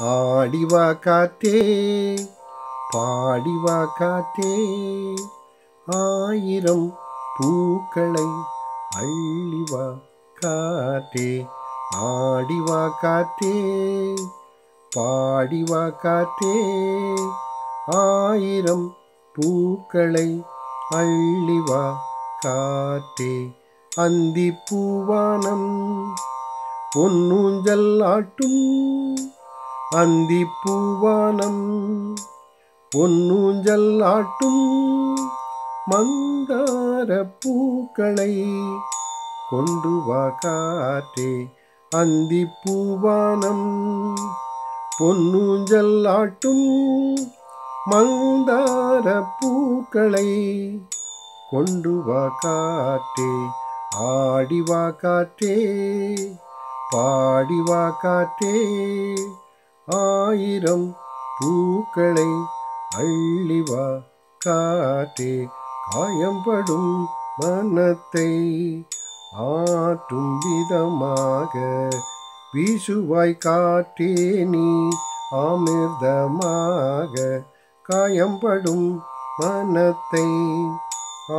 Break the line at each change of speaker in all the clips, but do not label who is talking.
ஆடிவா காத்தே பாடிவா காத்தே. ஆயிரம் பூக்களை அள்ளிவா காத்தே ஆடிவா காத்தே. பாடிவா காத்தே ஆயிரம் பூக்களை அள்ளிவா காத்தே. அந்தி பூவானம் பொன்னூஞ்சல் ஆட்டும் அந்தி பூவானம் பொன்னூஞ்சல் ஆட்டும் மந்தார பூக்களை கொண்டு வா காற்றே. அந்தி பூவானம் பொன்னூஞ்சல் ஆட்டும் மந்தார பூக்களை கொண்டு வா காற்றே. ஆடி வா காற்றே பாடி வா காற்றே. ஆயிரம் பூக்களை அள்ளிவா காற்றே. காயம்படும் மனத்தை ஆற்றும் விதமாக வீசுவாய் காற்றே நீ அமிர்தமாக. காயம்படும் மனத்தை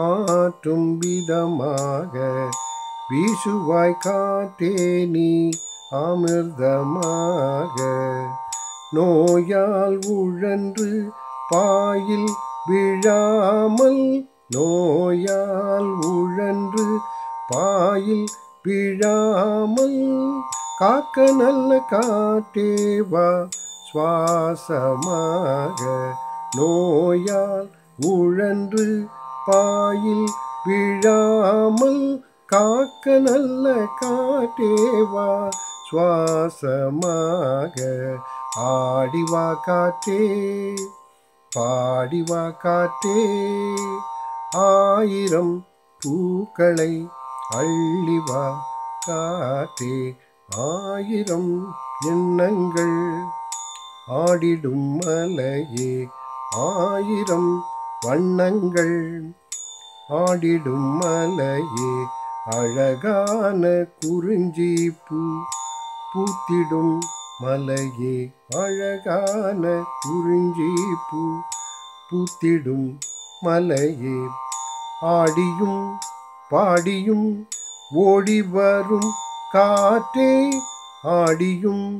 ஆற்றும் விதமாக வீசுவாய் காற்றே நீ அமிர்தமாக. நோயால் உழன்று பாயில் விழாமல் நோயால் உழன்று பாயில் விழாமல் காக்க நல்ல காட்டேவா சுவாசமாக. நோயால் உழன்று பாயில் விழாமல் காக்க நல்ல காட்டேவா சுவாசமாக. ஆடிவா காற்றே பாடிவா காற்றே ஆயிரம் பூக்களை அள்ளிவா காற்றே ஆயிரம் எண்ணங்கள் ஆடிடும் மலையே ஆயிரம் வண்ணங்கள் ஆடிடும் மலையே அழகான குறிஞ்சி பூ பூத்திடும் மலையே அழகான குறிஞ்சி பூ பூத்திடும் மலையே. ஆடியும் பாடியும் ஓடி வரும் காற்றே. ஆடியும்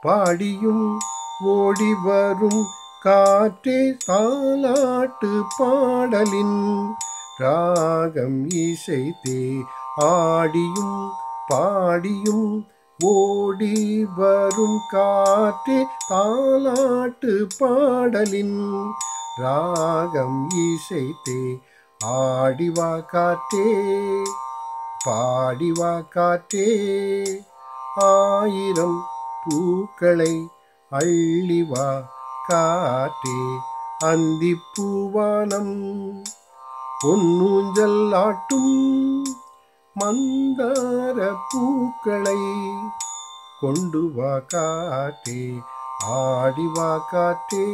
பாடியும் ஓடி வரும் காற்றே தாலாட்டு பாடலின் ராகம் இசைத்தே. ஆடியும் பாடியும் ஓடி வரும் காற்றே தாலாட்டு பாடலின் ராகம் இசைத்தே ஆடிவா காற்றே பாடிவா காற்றே ஆயிரம் பூக்களை அள்ளிவா காற்றே அந்திப்பூவானம் பொன்னூஞ்சல் ஆட்டும் மந்தார பூக்களை கொண்டு வா காற்றே ஆடி வா காற்றே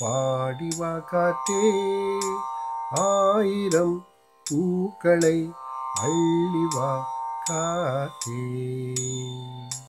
பாடி வா காற்றே. ஆயிரம் பூக்களை அள்ளி வா காற்றே.